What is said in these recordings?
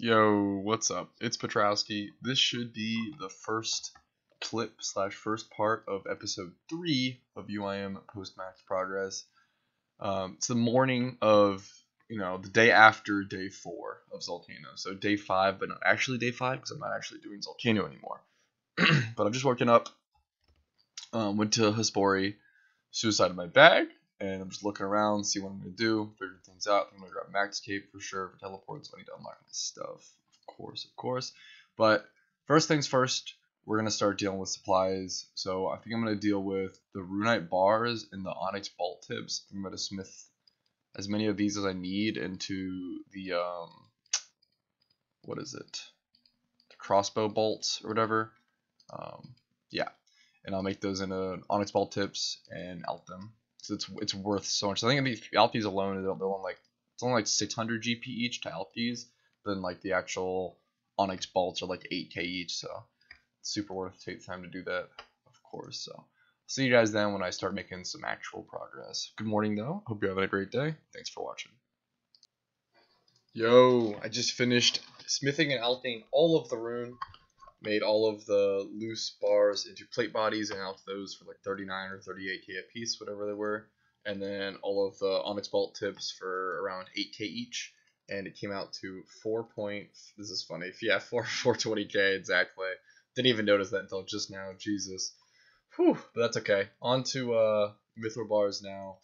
Yo, what's up? It's Patrouski. This should be the first clip slash first part of episode three of UIM Post Max Progress. Um, it's the morning of, you know, the day after day four of Zalcano. So day five, but not actually day five because I'm not actually doing Zalcano anymore. but I'm just woken up, um, went to Hespori, suicided my bag, and I'm just looking around, see what I'm gonna do, figure things out. I'm gonna grab Max Cape for sure for teleports. I need to unlock my stuff, of course, of course. But first things first, we're gonna start dealing with supplies. So I think I'm gonna deal with the Runite bars and the Onyx bolt tips. I'm gonna smith as many of these as I need into the um, what is it? The crossbow bolts or whatever. Um, yeah, and I'll make those into Onyx bolt tips and out them it's it's worth so much. I think the Alpes alone they're, they're on like it's only like 600 GP each to Alpes. Then like the actual Onyx bolts are like 8k each, so it's super worth take time to do that, of course. So see you guys then when I start making some actual progress. Good morning though. Hope you're having a great day. Thanks for watching. Yo, I just finished smithing and alching all of the rune made all of the loose bars into plate bodies and out those for like 39 or 38k a piece, whatever they were. And then all of the onyx bolt tips for around 8k each. And it came out to 4 point. This is funny. Yeah, 4 420k exactly. Didn't even notice that until just now. Jesus. Whew, but that's okay. On to uh, Mithril bars now.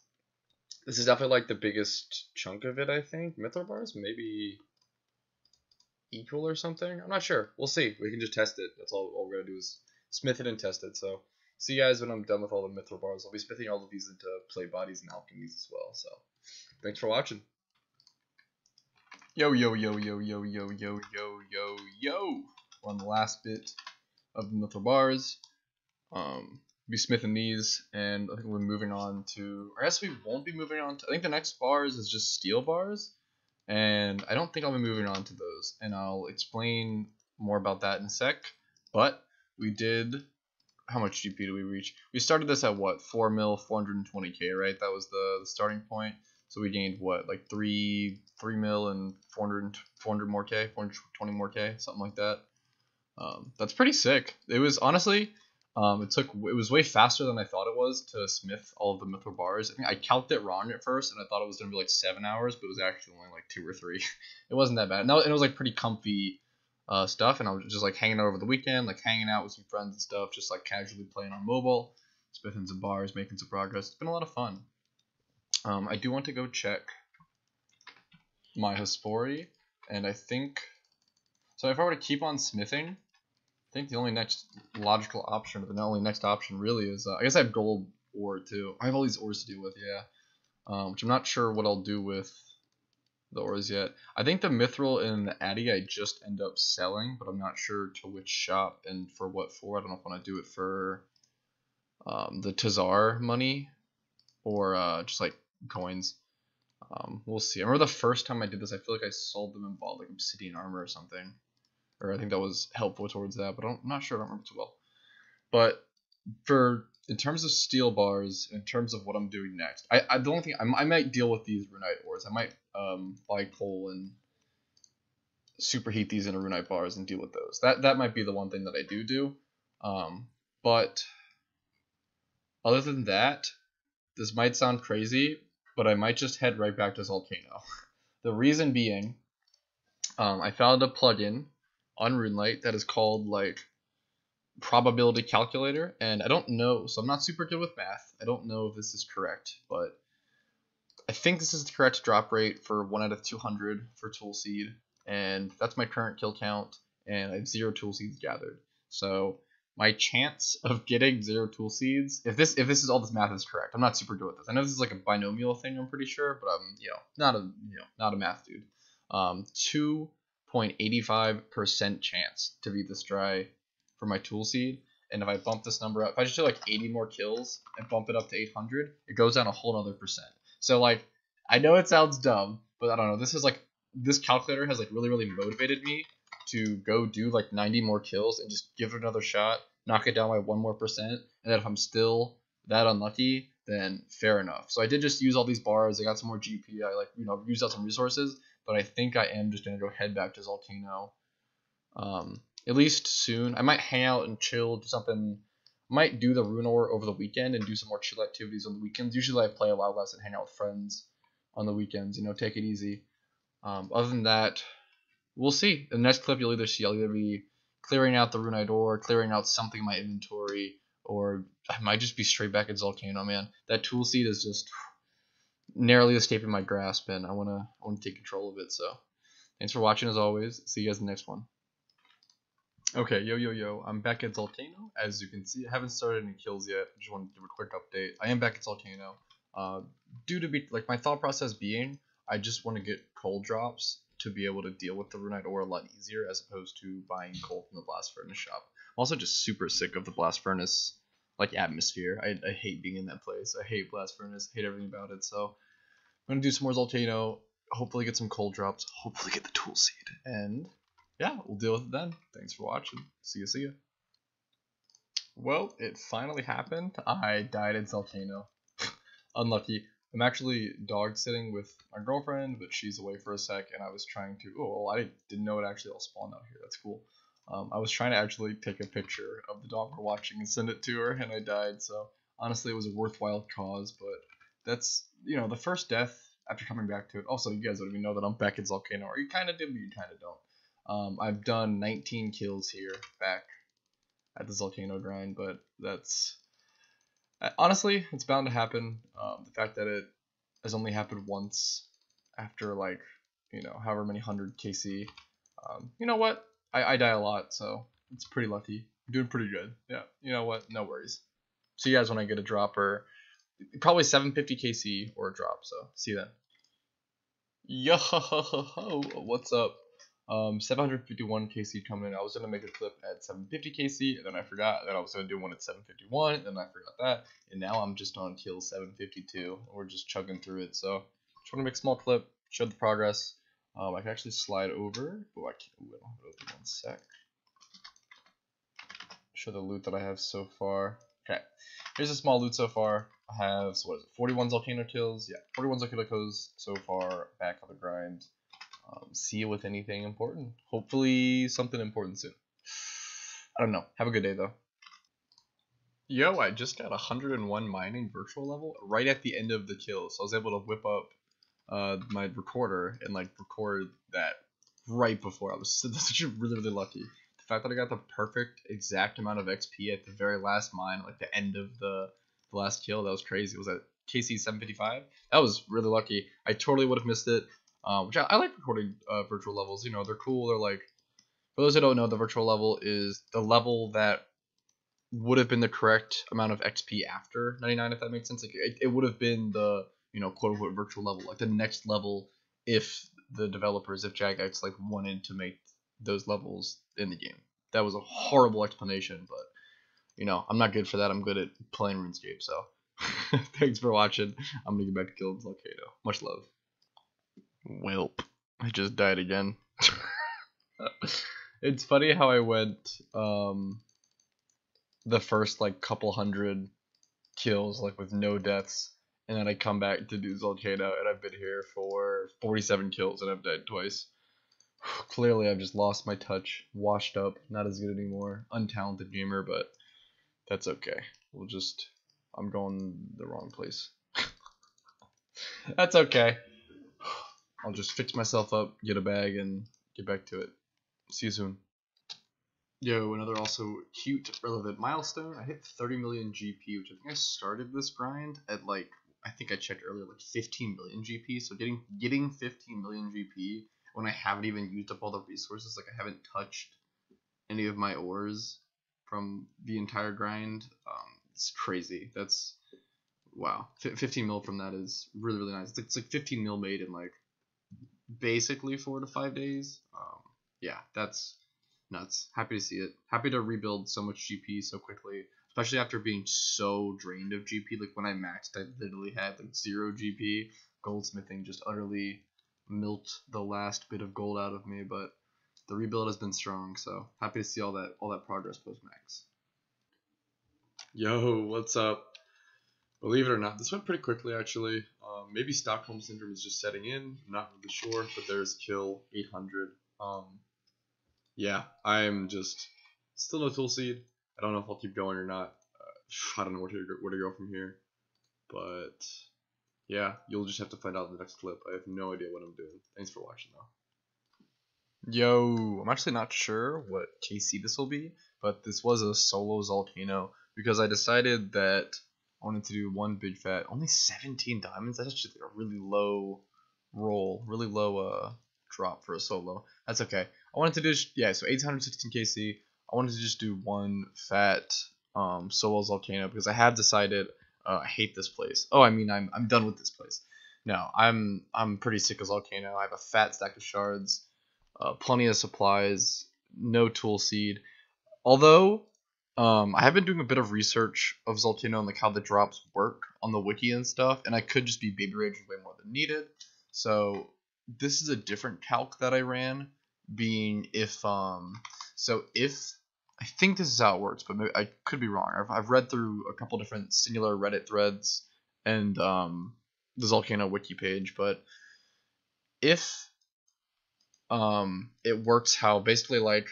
This is definitely like the biggest chunk of it, I think. Mithril bars, maybe equal or something. I'm not sure. We'll see. We can just test it. That's all, all we're gonna do is smith it and test it. So see you guys when I'm done with all the mithril bars. I'll be smithing all of these into plate bodies and alchemies as well. So thanks for watching. Yo yo yo yo yo yo yo yo yo yo. On the last bit of the mithril bars. Um, be smithing these, and I think we're moving on to. I guess we won't be moving on to. I think the next bars is just steel bars and I don't think I'll be moving on to those, and I'll explain more about that in a sec. But we did. How much GP did we reach? We started this at what? 4 mil, 420k, right? That was the, the starting point. So we gained what? Like 3 3 mil and 400, 400 more K, 420 more K, something like that. Um, that's pretty sick. It was honestly, um, it took it was way faster than I thought it was to smith all of the mithril bars. I think I counted it wrong at first, and I thought it was gonna be like seven hours, but it was actually only like two or three. it wasn't that bad. And it was like pretty comfy uh, stuff, and I was just like hanging out over the weekend, like hanging out with some friends and stuff, just like casually playing on mobile, smithing some bars, making some progress. It's been a lot of fun. Um, I do want to go check my Hespori, and I think so. If I were to keep on smithing, think the only next logical option, the only next option really is, uh, I guess I have gold ore too. I have all these ores to deal with, yeah. Um, which I'm not sure what I'll do with the ores yet. I think the mithril and the addy I just end up selling, but I'm not sure to which shop and for what for. I don't know if I want to do it for um, the TzHaar money or uh, just like coins. Um, we'll see. I remember the first time I did this, I feel like I sold them bought like obsidian armor or something or I think that was helpful towards that, but I'm not sure. I don't remember too well. But for in terms of steel bars, in terms of what I'm doing next, I, I the only thing I, I might deal with these runite ores. I might um, buy coal and superheat these into runite bars and deal with those. That that might be the one thing that I do do. Um, but other than that, this might sound crazy, but I might just head right back to Zalcano. the reason being, um, I found a plugin on RuneLite that is called like probability calculator, and I don't know, so I'm not super good with math. I don't know if this is correct, but I think this is the correct drop rate for 1 out of 200 for tool seed, and that's my current kill count, and I have zero tool seeds gathered. So my chance of getting zero tool seeds, if this if this is all this math is correct, I'm not super good with this. I know this is like a binomial thing, I'm pretty sure, but I'm you know not a you know not a math dude. Um, two 0.85% chance to beat this dry for my tool seed. And if I bump this number up, if I just do like 80 more kills and bump it up to 800, it goes down a whole other percent. So like, I know it sounds dumb, but I don't know. This is like, this calculator has like really, really motivated me to go do like 90 more kills and just give it another shot, knock it down by one more percent. And then if I'm still that unlucky, then fair enough. So I did just use all these bars. I got some more GP. I like, you know, used out some resources but I think I am just gonna go head back to Zalcano. Um, at least soon. I might hang out and chill, do something. Might do the Ruinor over the weekend and do some more chill activities on the weekends. Usually I play a lot less and hang out with friends on the weekends. You know, take it easy. Um, other than that, we'll see. In the next clip, you'll either see I'll either be clearing out the Runai clearing out something in my inventory, or I might just be straight back at Zalcano, man. That tool seat is just narrowly escaping my grasp, and I wanna I wanna take control of it. So, thanks for watching as always. See you guys in the next one. Okay, yo yo yo, I'm back at Zalcano. As you can see, I haven't started any kills yet. I just wanted to give a quick update. I am back at Zalcano. Uh, due to be like my thought process being, I just want to get cold drops to be able to deal with the Runite ore a lot easier as opposed to buying coal from the blast furnace shop. I'm also just super sick of the blast furnace like atmosphere. I, I hate being in that place. I hate blast furnace. hate everything about it. So I'm gonna do some more Zalcano. Hopefully get some cold drops. Hopefully get the tool seed. And yeah, we'll deal with it then. Thanks for watching. See ya. See ya. Well, it finally happened. I died in Zalcano. Unlucky. I'm actually dog sitting with my girlfriend, but she's away for a sec, and I was trying to. Oh, well, I didn't know it actually all spawned out here. That's cool. Um, I was trying to actually take a picture of the dog we're watching and send it to her, and I died. So honestly, it was a worthwhile cause. But that's you know the first death after coming back to it. Also, you guys even know that I'm back in Zalcano, or you kind of do, but you kind of don't. Um, I've done 19 kills here back at the Zalcano grind, but that's honestly, it's bound to happen. Um, the fact that it has only happened once after like you know however many hundred KC. Um, you know what? I, I die a lot, so it's pretty lucky. I'm doing pretty good. Yeah. You know what? No worries. See you guys when I get a drop or probably 750 KC or a drop. So see then. Yo, what's up? Um, 751 KC coming in. I was gonna make a clip at 750 KC, and then I forgot. And then I was gonna do one at 751, and then I forgot that. And now I'm just on kill 752. We're just chugging through it. So just want to make a small clip, show the progress. Um, I can actually slide over. Oh, I can't. Ooh, I don't have it open. One sec. Show the loot that I have so far. Okay, here's a small loot so far. I have so what is it? 41 Zalcano kills. Yeah, 41 Zalcano kills so far. Back on the grind um, see you with anything important. Hopefully, something important soon. I don't know. Have a good day, though. Yo, I just got 101 mining virtual level right at the end of the kill, so I was able to whip up uh, my recorder and like record that right before. I was such really really lucky. The fact that I got the perfect exact amount of XP at the very last mine, like the end of the, the last kill, that was crazy. Was that KC 755? That was really lucky. I totally would have missed it. Uh, which I, I, like recording uh, virtual levels. You know, they're cool. They're like, for those who don't know, the virtual level is the level that would have been the correct amount of XP after 99, if that makes sense. Like, it, it would have been the, you know, quote unquote virtual level, like the next level if the developers, if Jagex, like, wanted to make those levels in the game. That was a horrible explanation, but, you know, I'm not good for that. I'm good at playing RuneScape, so. Thanks for watching. I'm gonna get back to killing Zalcano. Much love. Welp. I just died again. it's funny how I went um the first like couple hundred kills like with no deaths and then I come back to do Zalcano and I've been here for 47 kills and I've died twice. Clearly I've just lost my touch, washed up, not as good anymore, untalented gamer, but that's okay. We'll just I'm going the wrong place. that's okay. I'll just fix myself up, get a bag, and get back to it. See you soon. Yo, another also cute, relevant milestone. I hit 30 million GP, which I think I started this grind at like I think I checked earlier, like 15 million GP. So getting getting 15 million GP when I haven't even used up all the resources, like I haven't touched any of my ores from the entire grind. Um, it's crazy. That's wow. F 15 mil from that is really really nice. It's like, it's like 15 mil made in like basically four to five days. Um, yeah, that's nuts. Happy to see it. Happy to rebuild so much GP so quickly, especially after being so drained of GP. Like when I maxed, I literally had like zero GP. Goldsmithing just utterly milked the last bit of gold out of me, but the rebuild has been strong. So happy to see all that all that progress post max. Yo, what's up? Believe it or not, this went pretty quickly actually. Um, maybe Stockholm syndrome is just setting in. I'm not really sure, but there's kill 800. Um, yeah, I'm just still no tool seed. I don't know if I'll keep going or not. Uh, I don't know where to where to go from here, but yeah, you'll just have to find out in the next clip. I have no idea what I'm doing. Thanks for watching though. Yo, I'm actually not sure what KC this will be, but this was a solo Zalcano because I decided that I wanted to do one big fat. Only 17 diamonds. That's just a really low roll, really low uh drop for a solo. That's okay. I wanted to do yeah, so 816 KC. I wanted to just do one fat um solo Zalcano because I have decided uh, I hate this place. Oh, I mean I'm I'm done with this place. No, I'm I'm pretty sick of Zalcano. I have a fat stack of shards uh, plenty of supplies, no tool seed. Although um, I have been doing a bit of research of Zalcano and like how the drops work on the wiki and stuff, and I could just be baby raging way more than needed. So this is a different calc that I ran, being if um so if I think this is how it works, but maybe I could be wrong. I've, I've read through a couple different singular Reddit threads and um the Zalcano wiki page, but if um, it works how basically like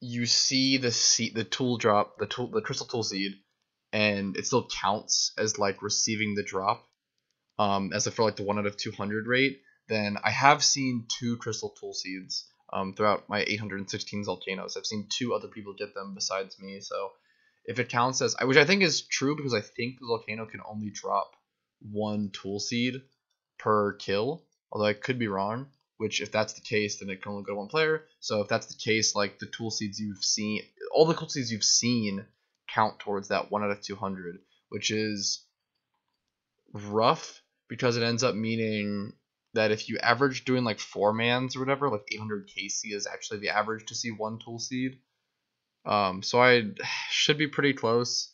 you see the seed, the tool drop, the tool, the crystal tool seed, and it still counts as like receiving the drop, um, as if for like the one out of 200 rate. Then I have seen two crystal tool seeds um, throughout my 816 Zalcanos. I've seen two other people get them besides me. So if it counts as, I which I think is true because I think the Zalcano can only drop one tool seed per kill, although I could be wrong which if that's the case, then it can only go to one player. So if that's the case, like the tool seeds you've seen, all the tool seeds you've seen count towards that one out of 200, which is rough because it ends up meaning that if you average doing like four mans or whatever, like 800 KC is actually the average to see one tool seed. Um, so I should be pretty close.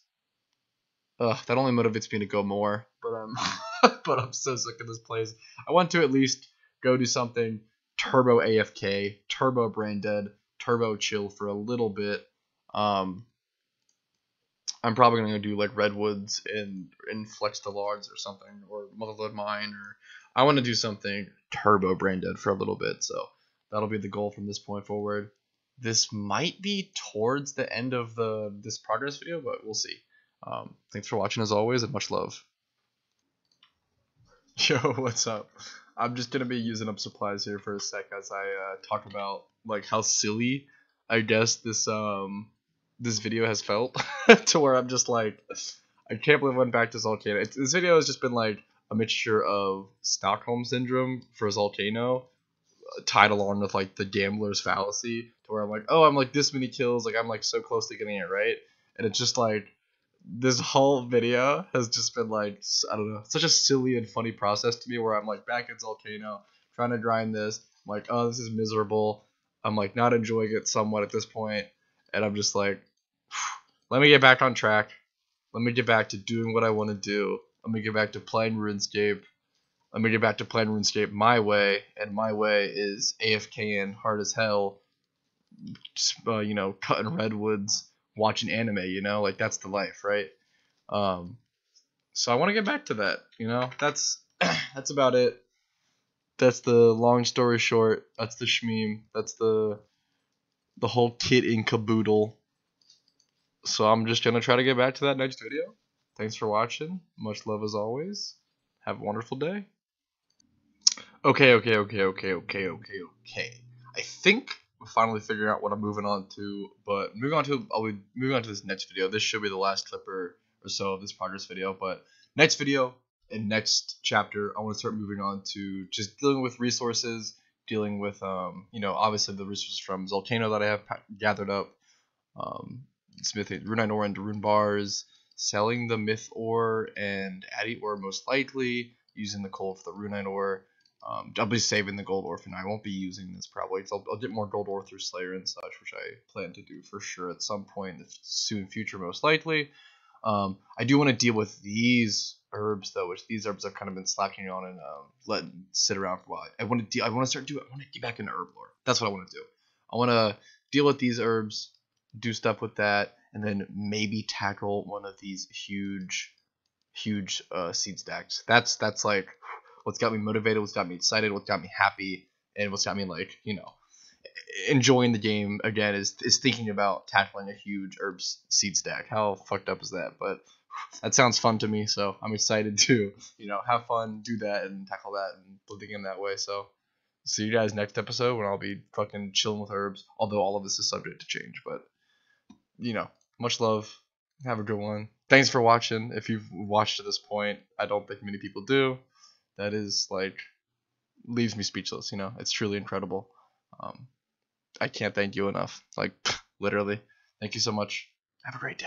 Ugh, that only motivates me to go more, but um, but I'm so sick of this place. I want to at least go do something turbo AFK, turbo brain dead, turbo chill for a little bit. Um, I'm probably gonna do like redwoods and and flex the logs or something, or motherload mine, or I want to do something turbo brain dead for a little bit. So that'll be the goal from this point forward. This might be towards the end of the this progress video, but we'll see. Um, thanks for watching as always, and much love. Yo, what's up? I'm just gonna be using up supplies here for a sec as I uh, talk about like how silly I guess this um this video has felt to where I'm just like I can't believe I went back to Zalcano. It's, this video has just been like a mixture of Stockholm syndrome for Zalcano uh, tied along with like the gambler's fallacy to where I'm like, oh, I'm like this many kills, like I'm like so close to getting it right, and it's just like this whole video has just been like I don't know, such a silly and funny process to me where I'm like back in Zalcano trying to grind this. I'm like, oh, this is miserable. I'm like not enjoying it somewhat at this point, and I'm just like, let me get back on track. Let me get back to doing what I want to do. Let me get back to playing RuneScape. Let me get back to playing RuneScape my way, and my way is AFK and hard as hell. Just, uh, you know, cutting redwoods watching anime, you know, like that's the life, right? Um, so I want to get back to that, you know. That's that's about it. That's the long story short. That's the shmeem. That's the the whole kit in caboodle. So I'm just gonna try to get back to that next video. Thanks for watching. Much love as always. Have a wonderful day. Okay, okay, okay, okay, okay, okay, okay. I think finally figuring out what I'm moving on to. But moving on to, I'll be moving on to this next video. This should be the last clipper or so of this progress video. But next video and next chapter, I want to start moving on to just dealing with resources, dealing with, um, you know, obviously the resources from Zalcano that I have gathered up, um, smithing runite ore into rune bars, selling the myth ore and addy ore most likely, using the coal for the runite ore um, I'll be saving the gold orphan. I won't be using this probably. I'll, I'll, get more gold ore through Slayer and such, which I plan to do for sure at some point in the soon future, most likely. Um, I do want to deal with these herbs though, which these herbs I've kind of been slacking on and um, letting sit around for a while. I want to deal. I want to start doing. I want to get back into Herblore. That's what I want to do. I want to deal with these herbs, do stuff with that, and then maybe tackle one of these huge huge uh, seed stacks. That's that's like what's got me motivated, what's got me excited, what's got me happy, and what's got me like you know enjoying the game again is is thinking about tackling a huge herbs seed stack. How fucked up is that? But that sounds fun to me, so I'm excited to you know have fun, do that, and tackle that and play the game that way. So see you guys next episode when I'll be fucking chilling with herbs. Although all of this is subject to change, but you know, much love. Have a good one. Thanks for watching. If you've watched to this point, I don't think many people do. That is like leaves me speechless. You know, it's truly incredible. Um, I can't thank you enough. Like literally. Thank you so much. Have a great day.